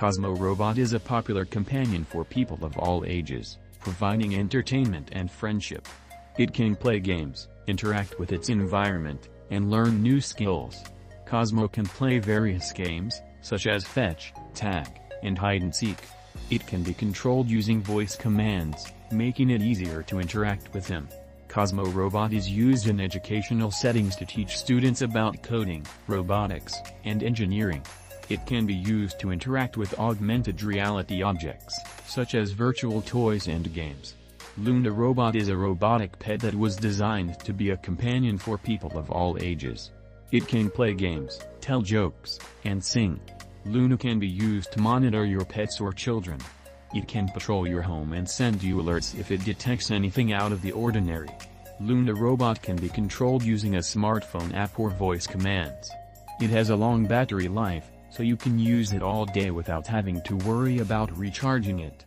Cozmo Robot is a popular companion for people of all ages, providing entertainment and friendship. It can play games, interact with its environment, and learn new skills. Cozmo can play various games, such as fetch, tag, and hide-and-seek. It can be controlled using voice commands, making it easier to interact with him. Cozmo Robot is used in educational settings to teach students about coding, robotics, and engineering. It can be used to interact with augmented reality objects, such as virtual toys and games. Loona Robot is a robotic pet that was designed to be a companion for people of all ages. It can play games, tell jokes, and sing. Loona can be used to monitor your pets or children. It can patrol your home and send you alerts if it detects anything out of the ordinary. Loona Robot can be controlled using a smartphone app or voice commands. It has a long battery life, so you can use it all day without having to worry about recharging it.